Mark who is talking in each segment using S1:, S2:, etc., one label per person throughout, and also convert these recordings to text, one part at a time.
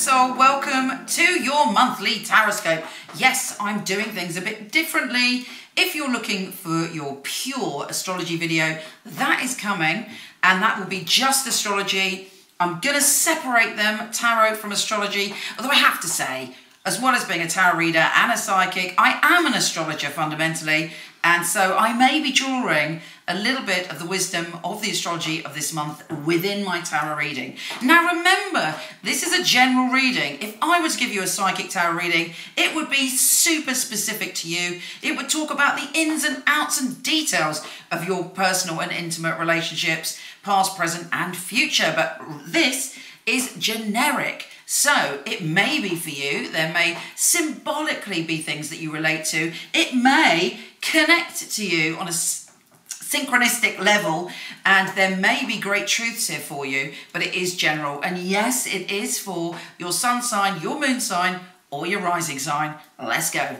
S1: soul, welcome to your monthly Taroscope. Yes, I'm doing things a bit differently. If you're looking for your pure astrology video, that is coming and that will be just astrology. I'm going to separate them, tarot from astrology, although I have to say, as well as being a tarot reader and a psychic, I am an astrologer fundamentally, and so I may be drawing a little bit of the wisdom of the astrology of this month within my tarot reading. Now remember, this is a general reading. If I were to give you a psychic tarot reading, it would be super specific to you. It would talk about the ins and outs and details of your personal and intimate relationships, past, present, and future. But this is generic. So it may be for you, there may symbolically be things that you relate to. It may connect to you on a synchronistic level and there may be great truths here for you, but it is general. And yes, it is for your sun sign, your moon sign, or your rising sign. Let's go.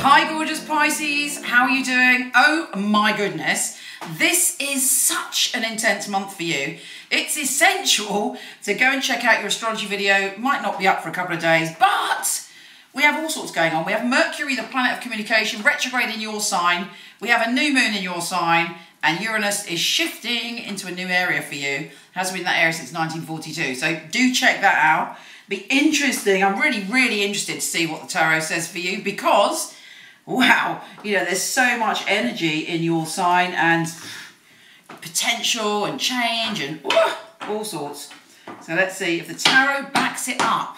S1: Hi, gorgeous Pisces. How are you doing? Oh my goodness. This is such an intense month for you. It's essential to go and check out your astrology video. Might not be up for a couple of days, but we have all sorts going on. We have Mercury, the planet of communication, retrograde in your sign. We have a new moon in your sign, and Uranus is shifting into a new area for you. Has been that area since 1942. So do check that out. Be interesting. I'm really, really interested to see what the tarot says for you because wow, you know, there's so much energy in your sign and potential and change and all sorts. So let's see if the tarot backs it up.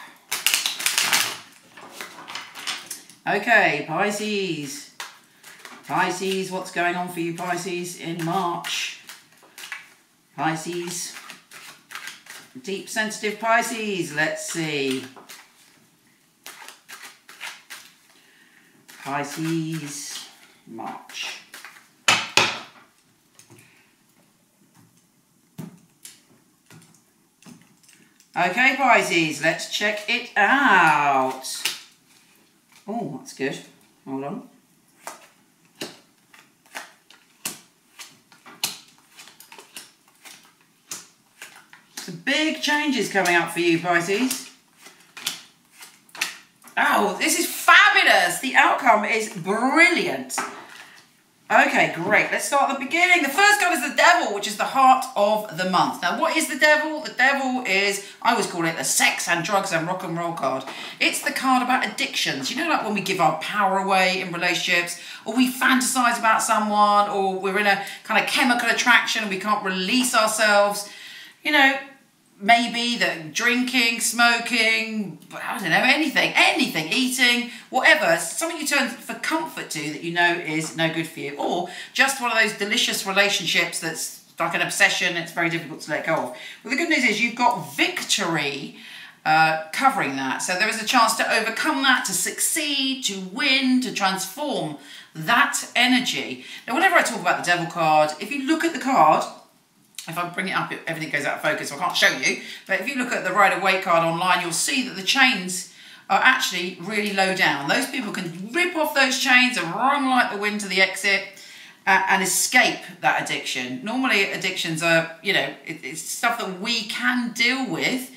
S1: Okay, Pisces. Pisces, what's going on for you, Pisces, in March? Pisces. Deep sensitive Pisces, let's see. Pisces, March. Okay, Pisces, let's check it out. Oh, that's good. Hold on. Some big changes coming up for you, Pisces. Oh, this is fabulous. The outcome is brilliant. Okay, great. Let's start at the beginning. The first card is the devil, which is the heart of the month. Now, what is the devil? The devil is, I always call it the sex and drugs and rock and roll card. It's the card about addictions. You know, like when we give our power away in relationships, or we fantasize about someone, or we're in a kind of chemical attraction and we can't release ourselves. You know, maybe that drinking, smoking, I don't know, anything, anything, eating, whatever, something you turn for comfort to that you know is no good for you, or just one of those delicious relationships that's like an obsession, it's very difficult to let go of. Well, the good news is you've got victory uh, covering that. So there is a chance to overcome that, to succeed, to win, to transform that energy. Now, whenever I talk about the devil card, if you look at the card, if I bring it up, everything goes out of focus, so I can't show you. But if you look at the Rider-Waite card online, you'll see that the chains are actually really low down. Those people can rip off those chains and run like the wind to the exit uh, and escape that addiction. Normally addictions are, you know, it, it's stuff that we can deal with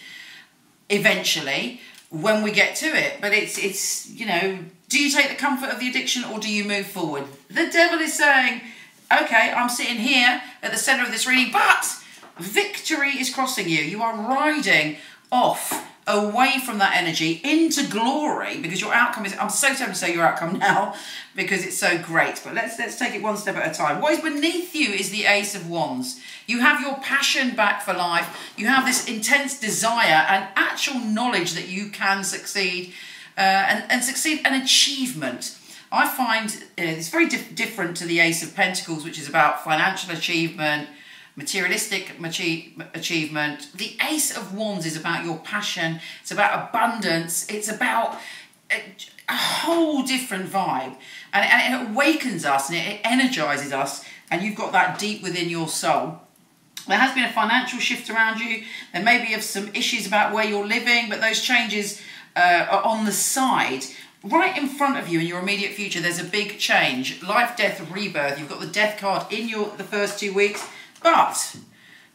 S1: eventually when we get to it. But it's, it's, you know, do you take the comfort of the addiction or do you move forward? The devil is saying, okay, I'm sitting here at the centre of this reading, but victory is crossing you. You are riding off away from that energy into glory because your outcome is I'm so tempted to say your outcome now because it's so great but let's let's take it one step at a time. What is beneath you is the ace of wands. You have your passion back for life. You have this intense desire and actual knowledge that you can succeed uh, and, and succeed an achievement I find uh, it's very dif different to the Ace of Pentacles, which is about financial achievement, materialistic achievement. The Ace of Wands is about your passion, it's about abundance, it's about a, a whole different vibe. And, and, it awakens us and it energizes us, and you've got that deep within your soul. There has been a financial shift around you. There may be some issues about where you're living, but those changes uh, are on the side right in front of you in your immediate future there's a big change life death rebirth you've got the death card in your the first two weeks but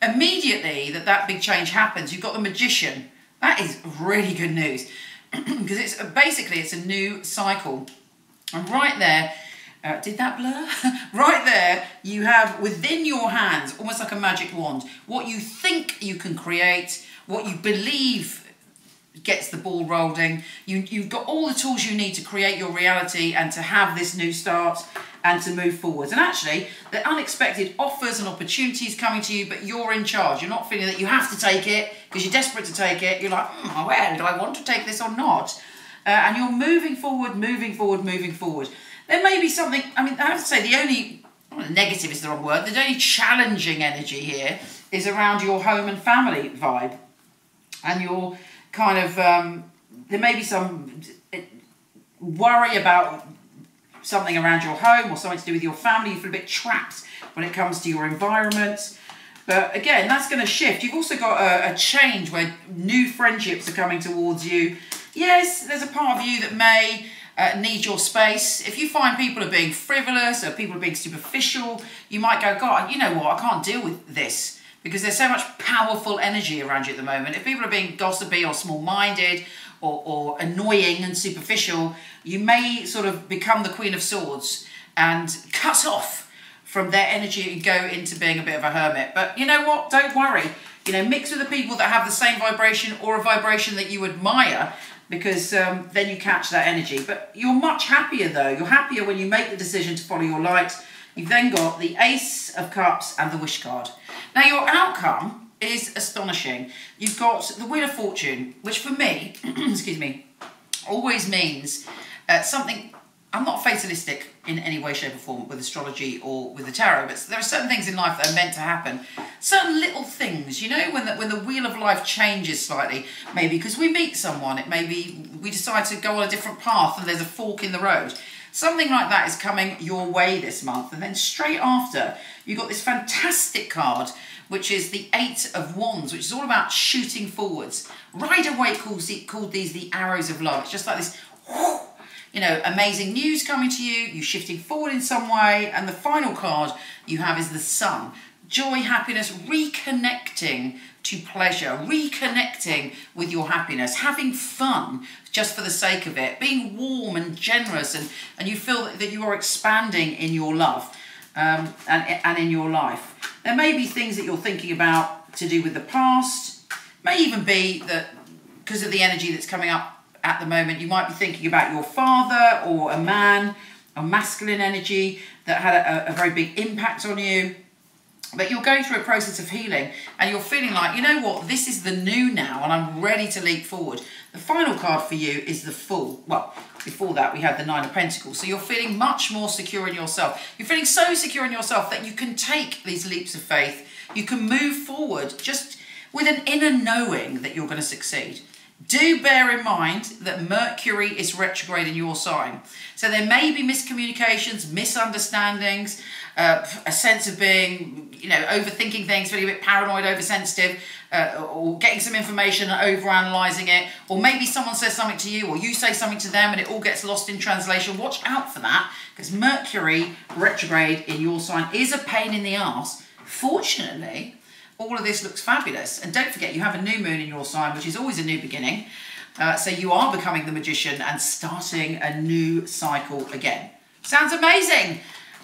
S1: immediately that that big change happens, you've got the magician. That is really good news because it's basically it's a new cycle. And right there, uh, did that blur? right there, you have within your hands, almost like a magic wand, what you think you can create, what you believe gets the ball rolling. You, you've got all the tools you need to create your reality and to have this new start and to move forwards. And actually, the unexpected offers and opportunities coming to you, but you're in charge. You're not feeling that you have to take it because you're desperate to take it. You're like, hmm, well, do I want to take this or not? Uh, and you're moving forward, moving forward, moving forward. There may be something, I mean, I have to say, the only, well, negative is the wrong word, the only challenging energy here is around your home and family vibe. And your kind of, um, there may be some uh, worry about something around your home or something to do with your family. You feel a bit trapped when it comes to your environment. But again, that's going to shift. You've also got a, a, change where new friendships are coming towards you. Yes, there's a part of you that may uh, need your space. If you find people are being frivolous or people are being superficial, you might go, God, you know what, I can't deal with this because there's so much powerful energy around you at the moment. If people are being gossipy or small-minded or, or annoying and superficial, you may sort of become the Queen of Swords and cut off from their energy and go into being a bit of a hermit. But you know what? Don't worry. You know, mix with the people that have the same vibration or a vibration that you admire because um, then you catch that energy. But you're much happier though. You're happier when you make the decision to follow your light. You've then got the Ace of Cups and the Wish card. Now your outcome is astonishing. You've got the Wheel of Fortune, which for me, excuse me, always means uh, something. I'm not fatalistic in any way, shape, or form with astrology or with the tarot, but there are certain things in life that are meant to happen. Certain little things, you know, when the, when the wheel of life changes slightly, maybe because we meet someone, it maybe we decide to go on a different path and there's a fork in the road. Something like that is coming your way this month. And then straight after, you've got this fantastic card which is the Eight of Wands, which is all about shooting forwards. Rider Waite calls called these the arrows of love. It's just like this, you know, amazing news coming to you, you shifting forward in some way, and the final card you have is the Sun. Joy, happiness, reconnecting to pleasure, reconnecting with your happiness, having fun just for the sake of it, being warm and generous, and, and you feel that you are expanding in your love um, and, and in your life. There may be things that you're thinking about to do with the past. May even be that because of the energy that's coming up at the moment, you might be thinking about your father or a man, a masculine energy that had a, a very big impact on you. But you're going through a process of healing and you're feeling like, you know what, this is the new now and I'm ready to leap forward. The final card for you is the Fool. Well, before that we had the Nine of Pentacles. So you're feeling much more secure in yourself. You're feeling so secure in yourself that you can take these leaps of faith. You can move forward just with an inner knowing that you're going to succeed. Do bear in mind that Mercury is retrograde in your sign. So there may be miscommunications, misunderstandings, uh, a sense of being, you know, overthinking things, feeling a bit paranoid, oversensitive, uh, or getting some information and overanalyzing it, or maybe someone says something to you, or you say something to them and it all gets lost in translation. Watch out for that, because Mercury retrograde in your sign is a pain in the ass. Fortunately, all of this looks fabulous. And don't forget, you have a new moon in your sign, which is always a new beginning. Uh, so you are becoming the magician and starting a new cycle again. Sounds amazing.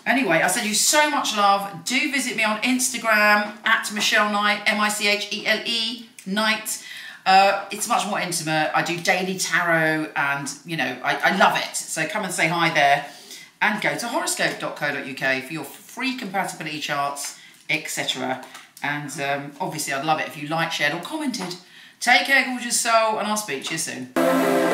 S1: Anyway, I send you so much love. Do visit me on Instagram at Michele Knight, M-I-C-H-E-L-E, Knight. Uh, it's much more intimate. I do daily tarot and, you know, I, I love it. So come and say hi there. And go to horoscope.co.uk for your free compatibility charts, etc. And um, obviously, I'd love it if you liked, shared, or commented. Take care, gorgeous soul, and I'll speak to you soon.